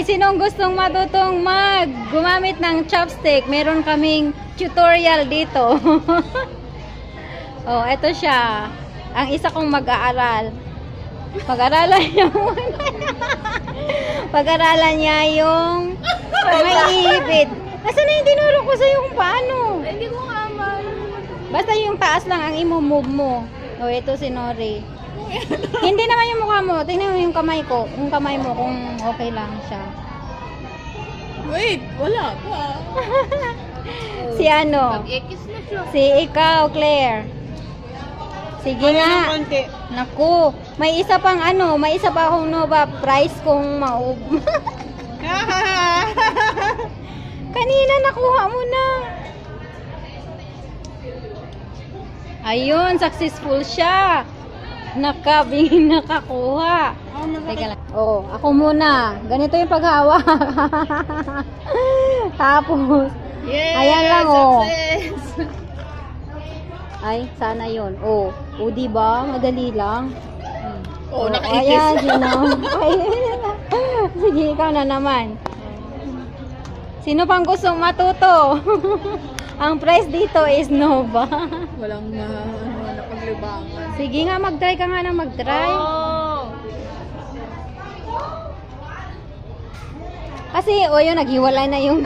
Ay, sinong gustong matutong mag gumamit ng chopstick? Meron kaming tutorial dito. oh, eto siya. Ang isa kong mag-aaral. Pag-aralan niya muna. Pag-aralan niya yung may ibid. Nasaan na yung tinuro ko sa'yo kung paano? Hindi ko nga maalala. Basta yung taas lang ang imo-move mo. O, ito si Nori. Hindi naman yung mukha mo. Tingnan mo yung kamay ko. Yung kamay mo kung okay lang siya. Wait, wala pa. Si ano? Na siya. Si ikaw, Claire. Sige nga. konti. Naku, may isa pang ano, may isa pa akong Nova prize kung maub. Kanina nakuha mo na. Ayun, successful siya. Nakabing nakakuha. Teka lang. Oo, ako muna. Ganito yung paghawak. Tapos, Yes! Ayan lang, oh. Ay, sana yon. Oh, o di ba? Madali lang. Hmm. Oh, Oh, nakaikis. Ayan, yun know. Sige, ikaw na naman. Sino pang gustong matuto? Ang price dito is Nova. Walang na, napaglibangan. Sige nga, mag-try ka nga na mag-try. Oh! Kasi, o yun, naghiwalay na yung.